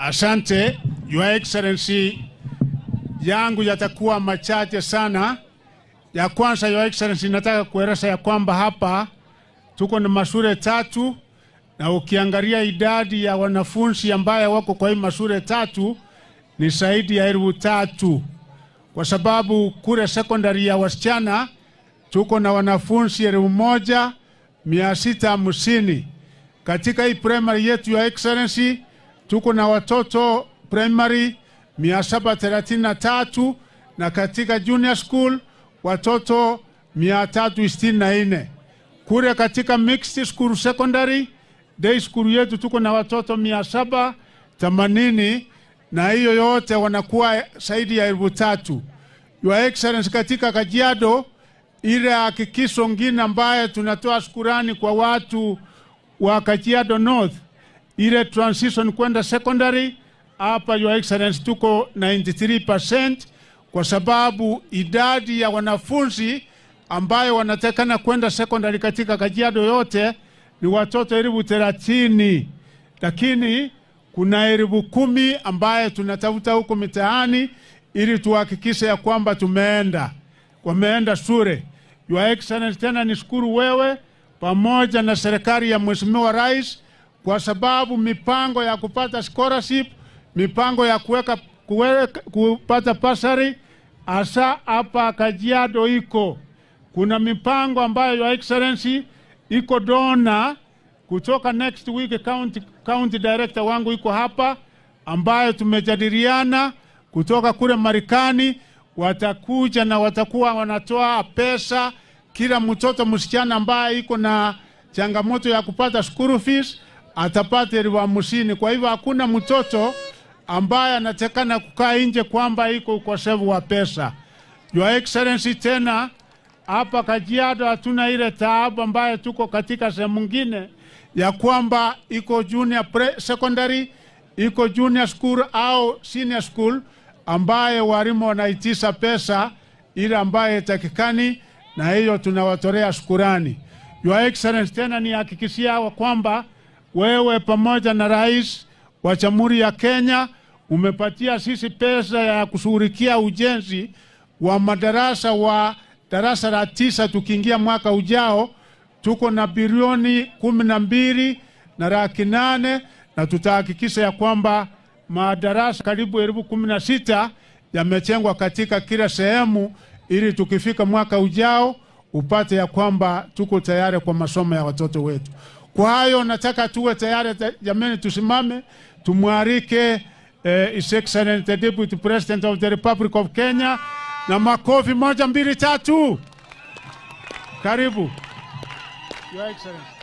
Asante Your Excellency, yangu yatakuwa machache sana. Ya kwanza, Your Excellency, nataka kueleza ya kwamba hapa tuko na mashule tatu, na ukiangalia idadi ya wanafunzi ambaye wako kwa hii mashule tatu ni zaidi ya elfu tatu. Kwa sababu kule sekondari ya wasichana tuko na wanafunzi elfu moja mia sita hamsini. Katika hii primary yetu ya excellency tuko na watoto primary mia saba thelathini na tatu na katika junior school watoto mia tatu sitini na nne kule katika mixed school secondary day school yetu tuko na watoto mia saba themanini na hiyo yote wanakuwa zaidi ya elfu tatu. Your Excellency, katika Kajiado ile hakikisho ngine ambaye tunatoa shukurani kwa watu wa Kajiado North, ile transition kwenda secondary hapa, Your Excellency, tuko 93% kwa sababu idadi ya wanafunzi ambayo wanatakana kwenda secondary katika Kajiado yote ni watoto elfu thelathini, lakini kuna elfu kumi ambaye tunatafuta huko mitaani ili tuhakikishe ya kwamba tumeenda wameenda shule. Your Excellency, tena nishukuru wewe pamoja na serikali ya Mheshimiwa Rais kwa sababu mipango ya kupata scholarship, mipango ya kuweka kupata pasari hasa hapa Kajiado iko. Kuna mipango ambayo Your Excellency iko dona kutoka next week county, county director wangu iko hapa ambayo tumejadiliana kutoka kule Marekani, watakuja na watakuwa wanatoa pesa kila mtoto msichana ambaye iko na changamoto ya kupata school fees atapata hamsini. Kwa hivyo hakuna mtoto ambaye anatekana kukaa nje kwamba iko ukosefu wa pesa. Your Excellency, tena hapa Kajiado hatuna ile taabu ambayo tuko katika sehemu nyingine ya kwamba iko junior pre secondary iko junior school au senior school ambaye walimu wanaitisha pesa ile ambaye takikani na hiyo tunawatorea shukurani. Your Excellency, tena nihakikishia kwamba wewe pamoja na rais wa Jamhuri ya Kenya umepatia sisi pesa ya kushughulikia ujenzi wa madarasa wa darasa la tisa, tukiingia mwaka ujao tuko na bilioni kumi na mbili na laki nane na tutahakikisha ya kwamba madarasa karibu elfu kumi na sita yamechengwa katika kila sehemu, ili tukifika mwaka ujao upate ya kwamba tuko tayari kwa masomo ya watoto wetu. Kwa hayo nataka tuwe tayari ta- jamani, tusimame tumwarike eh, His Excellency the Deputy President of the Republic of Kenya na makofi moja mbili tatu. Karibu Your Excellency.